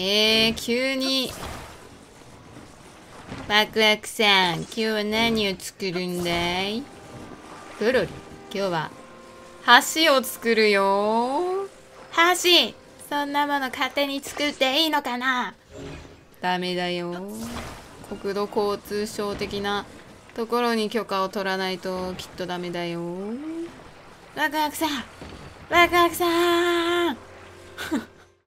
えー、急に。ワクワクさん、今日は何を作るんだい？プロリ、今日は橋を作るよ。橋そんなもの勝手に作っていいのかな？ダメだよ。国土交通省的なところに許可を取らないときっとダメだよ。ワクワクさんワクワクさん